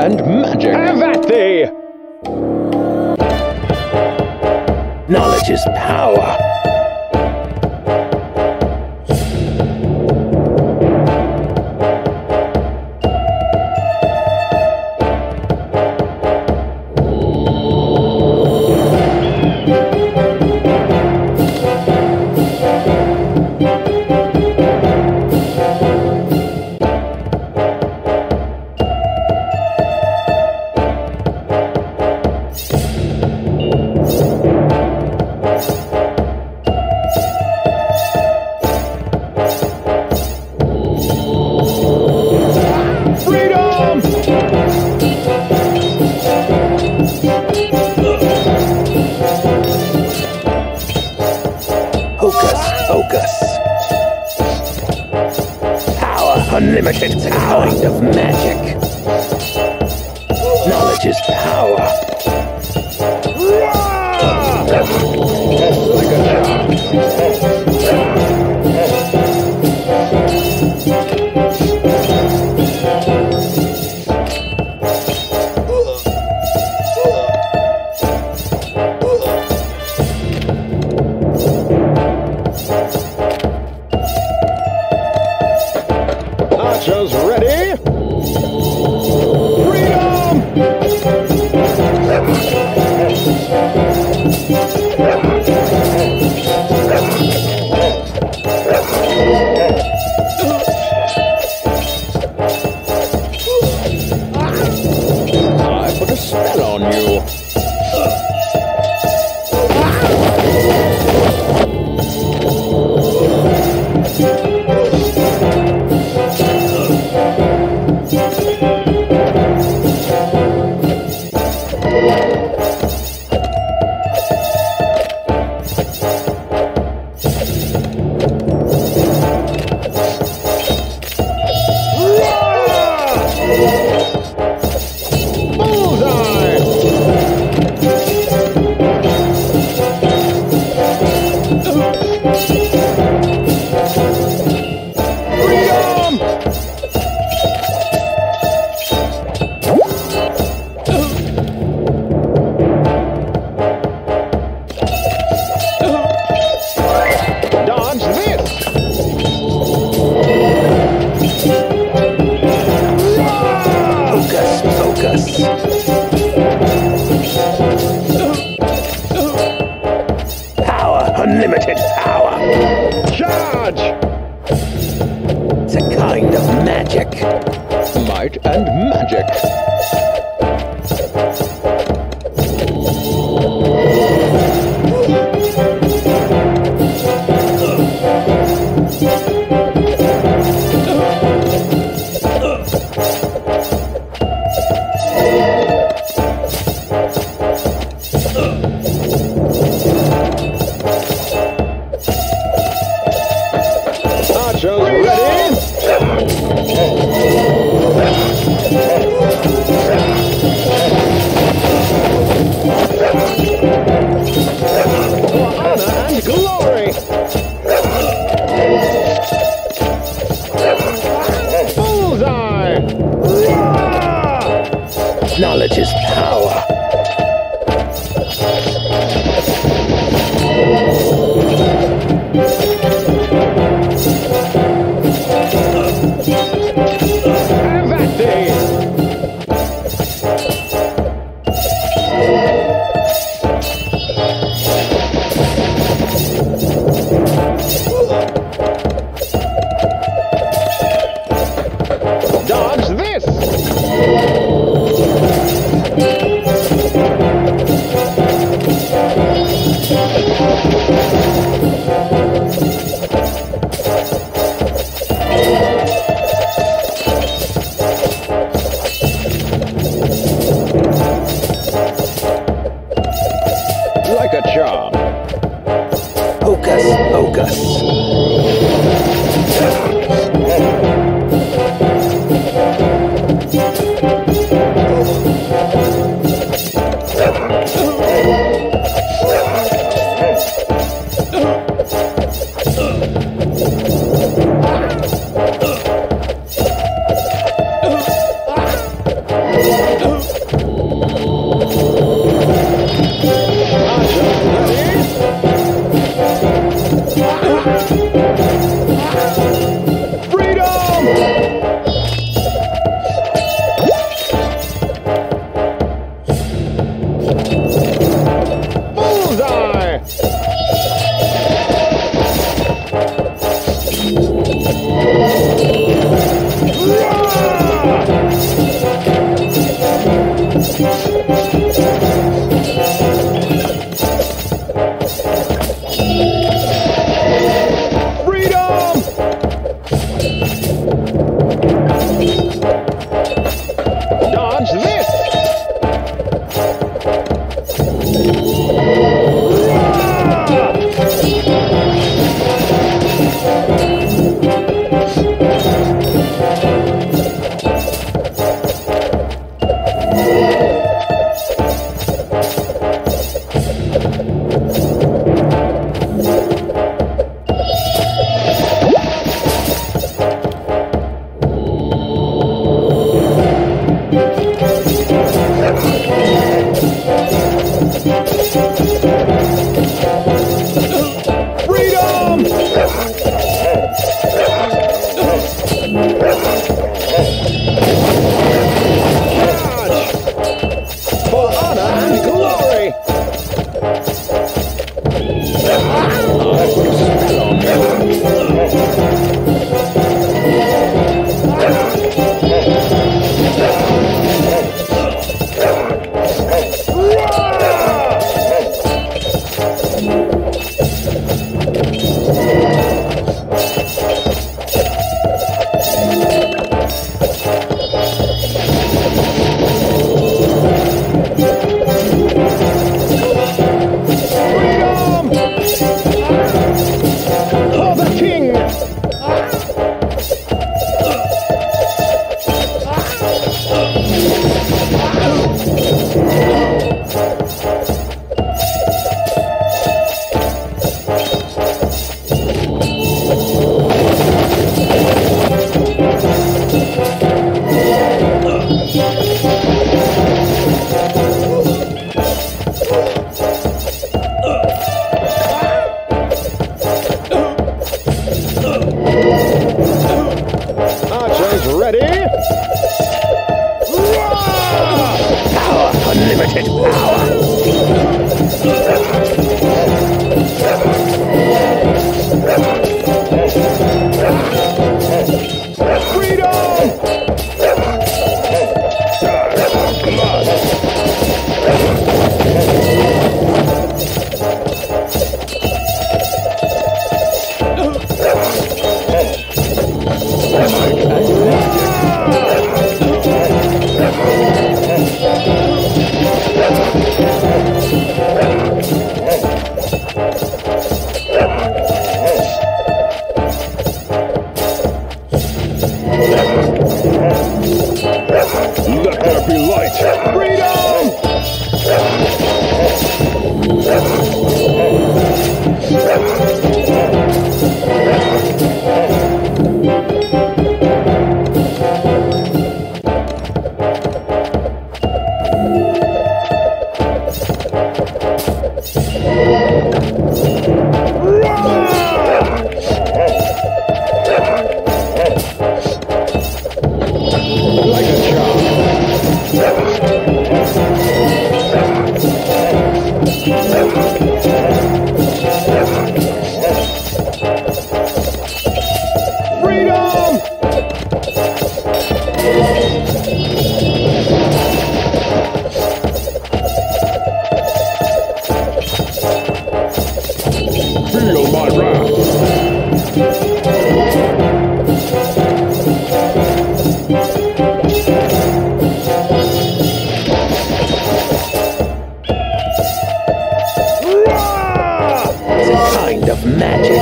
and magic. Have at thee! Knowledge is power. Yeah. knowledge is power. Let there be light! Freedom! Yeah. Of magic.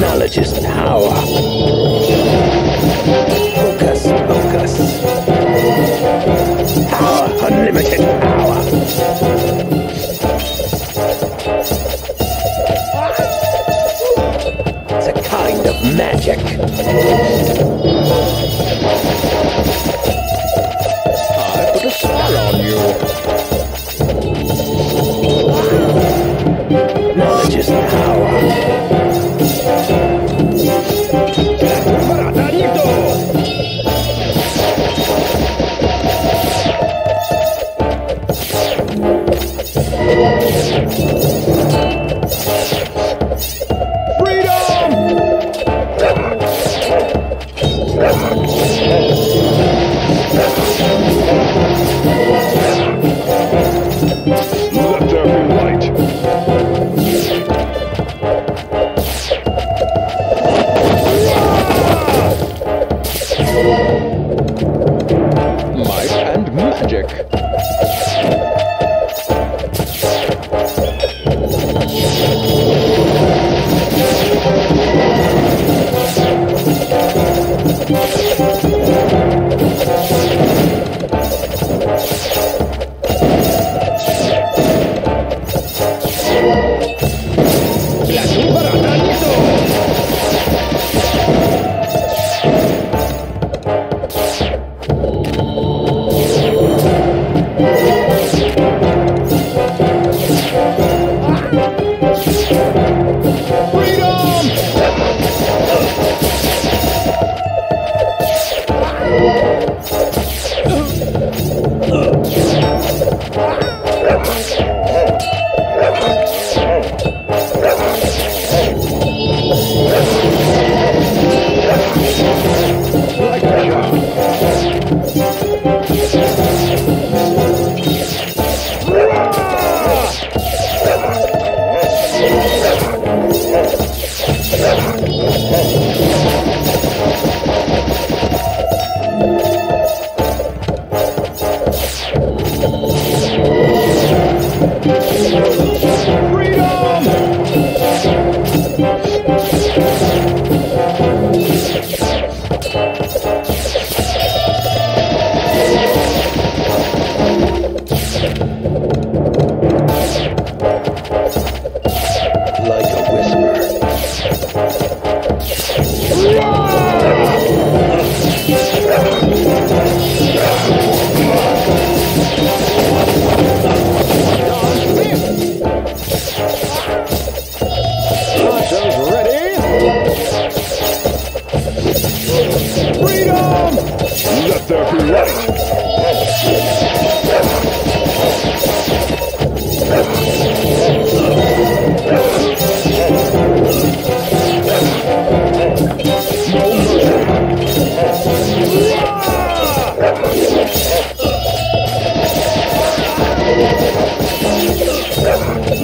Knowledge is power. Focus, focus. Power, unlimited power. It's a kind of magic. Let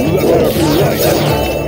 Let there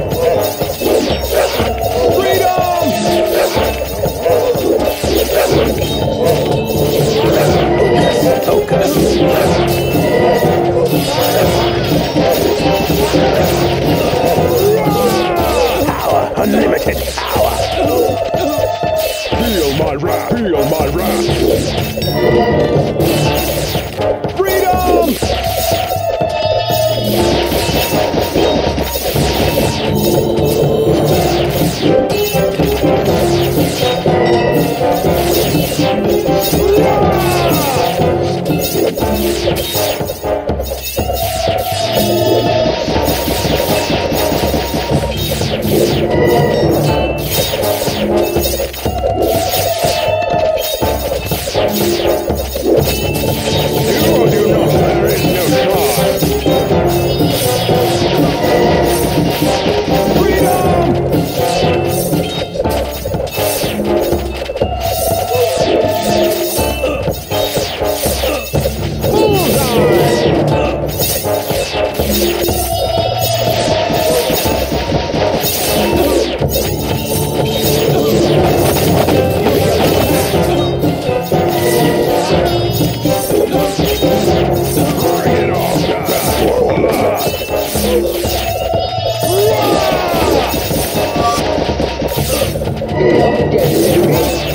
Update